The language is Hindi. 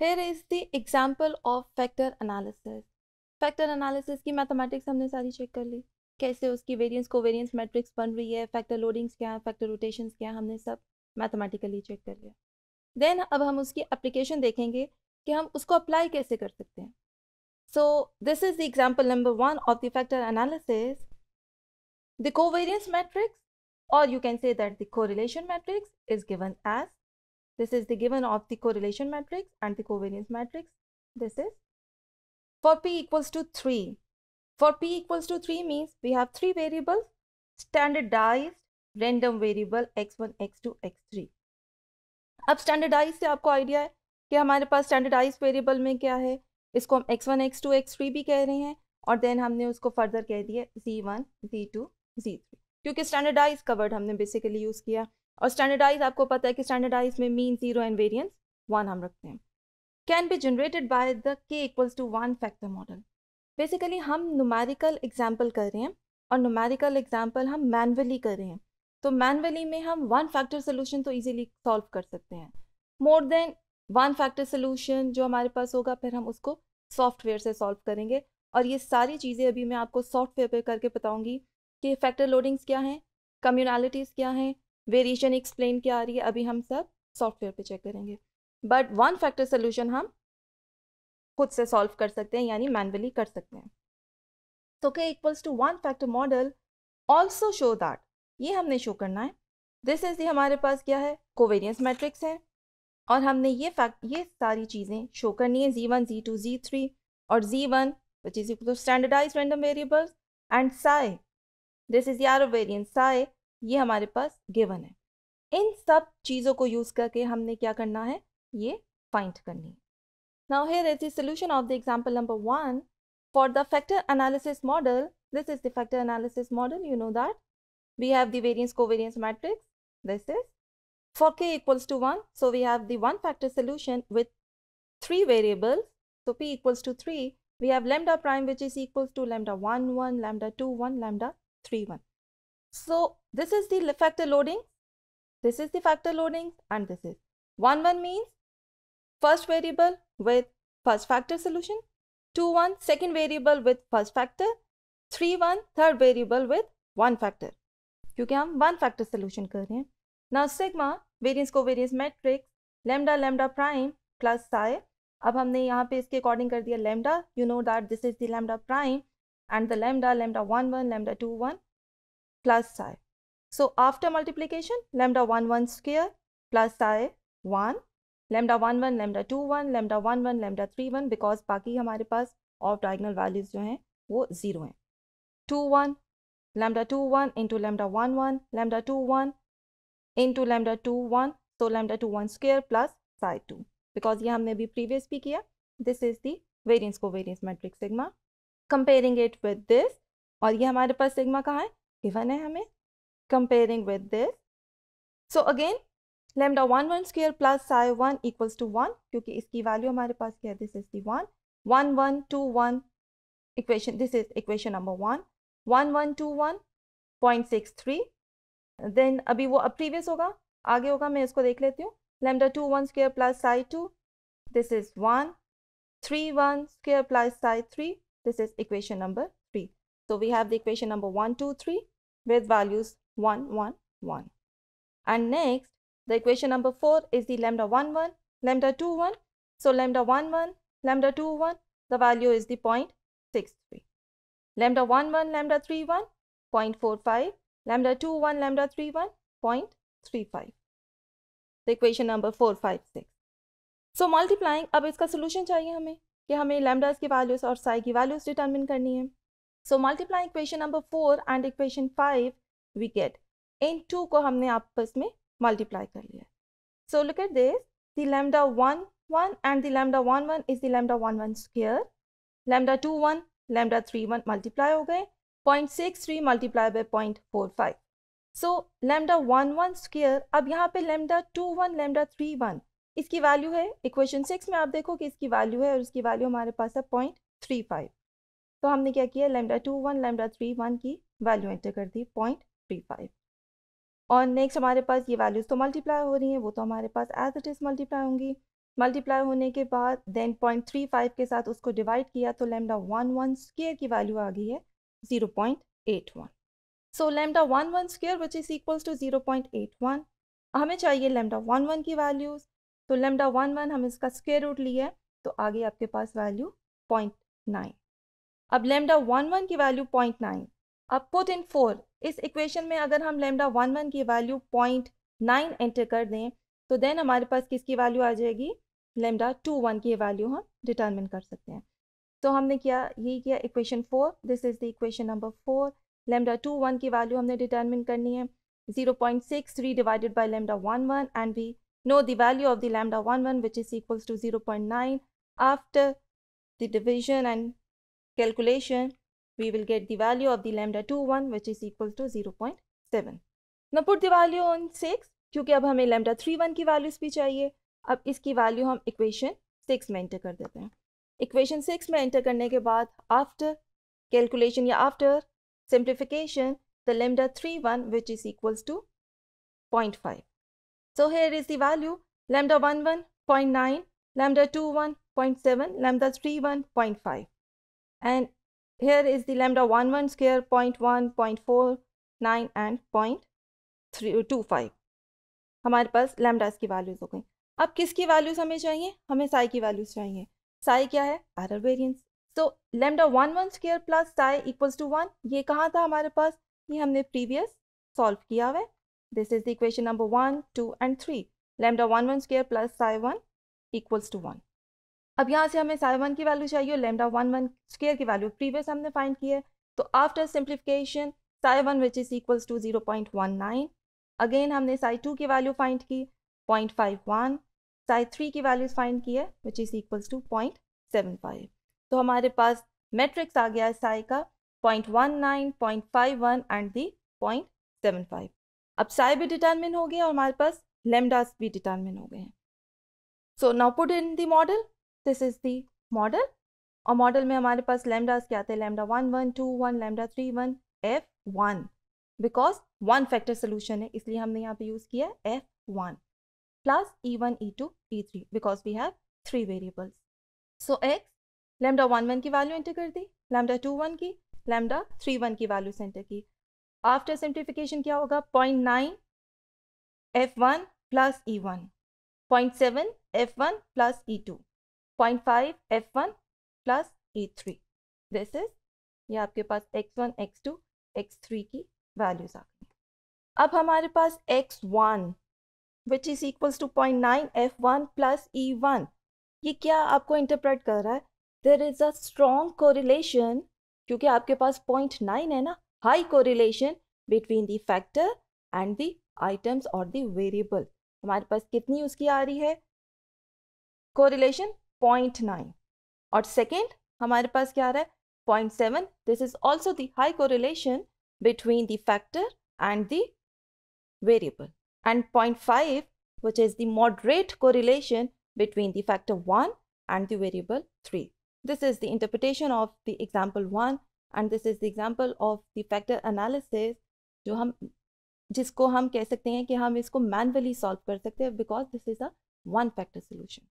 Here is the example of factor analysis. Factor analysis की मैथमेटिक्स हमने सारी चेक कर ली। कैसे उसकी वेरिएंस को वेरिएंस मैट्रिक्स बन रही है फैक्टर लोडिंग्स क्या है फैक्टर रोटेशंस क्या है, हमने सब मैथमेटिकली चेक कर लिया। देन अब हम उसकी एप्लीकेशन देखेंगे कि हम उसको अप्लाई कैसे कर सकते हैं। So this is the example number one of the factor analysis the covariance matrix or you can say that the correlation matrix is given as this is the given of the correlation matrix and the covariance matrix this is for p equals to 3 for p equals to 3 means we have three variables standardized random variable x1 x2 x3 अब स्टैंडर्डाइज से आपको आइडिया है कि हमारे पास स्टैंडर्डाइज वेरिएबल में क्या है इसको हम x1 x2 x3 भी कह रहे हैं और देन हमने उसको फर्दर कह दिया z1 z2 z3 क्योंकि स्टैंडर्डाइज का वर्ड हमने बेसिकली यूज़ किया और स्टैंडर्डाइज आपको पता है कि स्टैंडर्डाइज में mean zero and variance one हम रखते हैं। Can be generated by the k equals to one factor model basically हम नुमेरिकल एग्ज़ाम्पल कर रहे हैं और नुमेरिकल एग्ज़ाम्पल हम मैनुअली कर रहे हैं। तो मैनुअली में हम वन फैक्टर सोल्यूशन तो ईजिली सॉल्व कर सकते हैं। More than one factor solution जो हमारे पास होगा, फिर हम उसको सॉफ्टवेयर से सॉल्व करेंगे। और ये सारी चीज़ें अभी मैं आपको सॉफ्टवेयर पे करके बताऊँगी कि फैक्टर लोडिंग्स क्या हैं कम्युनलिटीज़ क्या हैं वेरिएशन एक्सप्लेन क्या आ रही है, अभी हम सब सॉफ्टवेयर पे चेक करेंगे। बट वन फैक्टर सोल्यूशन हम खुद से सॉल्व कर सकते हैं, यानी मैनुअली कर सकते हैं। तो k equals to one factor model also show that ये हमने शो करना है। दिस इज़ दी हमारे पास क्या है? कोवेरियंस मैट्रिक्स है। और हमने ये फैक्ट ये सारी चीज़ें शो करनी है g one g two g three और g one which is equal to standardise random variables and psi this is यार वेरियंस साए ये हमारे पास गिवन है। इन सब चीज़ों को यूज़ करके हमने क्या करना है? ये फाइंड करनी है। Now here is the solution of the example number one for the factor analysis model this is the factor analysis model you know that we have variance covariance matrix this is for k equals to one so we have then factor solution with three variables so p equals to three we have lambda prime which is equals to lambda one one lambda two one lambda three one so this is the factor loading this is the factor loading and this is 1 1 means first variable with first factor solution 2 1 second variable with first factor 3 1 third variable with one factor क्योंकि हम वन फैक्टर सोल्यूशन कर रहे हैं ना सिग्मा वेरियंस को variance matrix lambda lambda prime plus psi अब हमने यहाँ पे इसके अकॉर्डिंग कर दिया lambda you know that this is the lambda prime and the lambda lambda 1 1 lambda 2 1 plus psi. So after multiplication lambda 1 1 square plus psi 1 lambda 1 1 lambda 2 1 lambda 1 1 lambda 3 1 because बाकी हमारे पास और डायगनल वैल्यूज़ जो हैं वो ज़ीरो हैं 2 1 lambda 2 1 into lambda 1 1 lambda 2 1 into lambda 2 1 so lambda 2 1 square plus psi 2 because ये हमने भी previous भी किया this is the variance covariance matrix sigma comparing it with this और ये हमारे पास सिग्मा कहाँ है गिवन है हमें comparing with this so again lambda one one square plus psi one equals to one क्योंकि इसकी वैल्यू हमारे पास क्या है? This is the one one one two one equation this is equation number one one one two one point six three then अभी वो अब प्रीवियस होगा, आगे होगा, मैं इसको देख लेती हूँ. Lambda two one square plus psi two this is one three one square plus psi three this is equation 3. So we have the equation number 1, 2, 3 with values 1, 1, 1. And next, the equation number 4 is the lambda 1, 1, lambda 2, 1. So lambda 1, 1, lambda 2, 1, the value is the 0.63. Lambda 1, 1, lambda 3, 1, 0.45. Lambda 2, 1, lambda 3, 1, 0.35. The equation number 4, 5, 6. So multiplying, अब इसका solution चाहिए हमें कि हमें लेमडास की वैल्यूज़ और साई की वैल्यूज़ डिटर्मिन करनी है so multiply equation number four and equation five we get into को हमने आपस में मल्टीप्लाई कर लिया सो look at this the lambda one one and the lambda one one is the lambda one one square lambda two one lambda three one multiply हो गए। Point six three multiply by point four five so lambda one one square अब यहाँ पे lambda two one lambda three one इसकी वैल्यू है इक्वेशन सिक्स में आप देखो कि इसकी वैल्यू है और इसकी वैल्यू हमारे पास है पॉइंट थ्री फाइव तो हमने क्या किया? Lambda two one lambda three one की वैल्यू एंटर कर दी पॉइंट थ्री फाइव और नेक्स्ट हमारे पास ये वैल्यूज़ तो मल्टीप्लाई हो रही हैं, वो तो हमारे पास एज इट इज़ मल्टीप्लाई होंगी। मल्टीप्लाई होने के बाद देन पॉइंट थ्री फाइव के साथ उसको डिवाइड किया तो लेमडा वन वन स्केयर की वैल्यू आ गई है zero point eight one so lambda one one square which is equals to zero point eight one हमें चाहिए लेमडा वन वन की वैल्यूज़ तो लेमडा वन वन हम इसका स्क्वेयर रूट लिया तो आगे आपके पास वैल्यू पॉइंट नाइन अब लेमडा वन वन की वैल्यू पॉइंट नाइन अब पुट इन फोर इस इक्वेशन में अगर हम लेमडा वन वन की वैल्यू पॉइंट नाइन एंटर कर दें तो देन हमारे पास किसकी वैल्यू आ जाएगी? लेमडा टू वन की वैल्यू हम डिटर्मिन कर सकते हैं. तो हमने किया यही किया equation four this is the equation number four lambda two one की वैल्यू हमने डिटर्मिन करनी है. Zero point six three divided by lambda one one and we know the value of the lambda one one which is equals to zero point nine after the division and calculation, we will get the value of the lambda 2 1 which is equal to 0.7 now put the value on 6 क्योंकि अब हमें lambda 3 1 की वैल्यूज़ भी चाहिए। अब इसकी वैल्यू हम इक्वेशन सिक्स में एंटर कर देते हैं। इक्वेशन सिक्स में एंटर करने के बाद आफ्टर कैलकुलेशन या after simplification the lambda three one which is equals to point five so here is the value lambda one one point nine lambda 2 1 0.7 lambda 3 1 0.5 and here is the lambda 1 1 square 0.1 0.4 9 and 0.25 हमारे पास लैमडास की वैल्यूज़ हो गई। अब किसकी वैल्यूज़ हमें चाहिए? हमें साई की वैल्यूज़ चाहिए। साई क्या है? एरर वेरिएंस तो lambda one one square plus psi equals to one ये कहाँ था हमारे पास? ये हमने प्रीवियस सॉल्व किया हुआ है। This is the equation number one two and three lambda one one square plus psi one equals to one अब यहाँ से हमें साई वन की वैल्यू चाहिए लेमडा वन वन स्केयर की वैल्यू प्रीवियस हमने फाइंड की है। तो after simplification psi one which is equals to zero point one nine again हमने साई टू की वैल्यू फाइंड की point five one psi three की वैल्यूज़ फाइंड की है which is equals to point seven five तो हमारे पास मैट्रिक्स आ गया है साई का point one nine point five one and the point seven five अब साई भी डिटर्मिन हो गया और हमारे पास लेमडास भी डिटर्मिन हो गए हैं। So now put in the model this is the model और मॉडल में हमारे पास लेमडास क्या आते हैं lambda one one two one lambda three one F one because one factor solution है इसलिए हमने यहाँ पे यूज़ किया F one plus e1, e2, e3 because we have three variables. So x lambda 1 1 की वैल्यू एंटर कर दी. लेमडा टू वन की. लेमडा थ्री वन की वैल्यू एंटर की. आफ्टर सिंप्लीफिकेशन क्या होगा? 0.9 f1 plus e1 0.7 f1 plus e2 0.5 f1 plus e3 this is ये आपके पास x1 x2 x3 की वैल्यूज़ आ गई। अब हमारे पास x1 which is equals to point nine, F one plus E one. ये क्या आपको इंटरप्रेट कर रहा है? There is a strong correlation क्योंकि आपके पास पॉइंट नाइन है ना high correlation between the factor and the items और द वेरिएबल हमारे पास कितनी उसकी आ रही है? कोरिलेशन 0.9 और सेकेंड, हमारे पास क्या आ रहा है? 0.7 this is also the high correlation between the factor and the variable and five which is the moderate correlation between the factor one and the variable three this is the interpretation of the example one and this is the example of the factor analysis जो हम, जिसको हम कह सकते हैं कि हम इसको मैनुअली सॉल्व कर सकते हैं because this is a one factor solution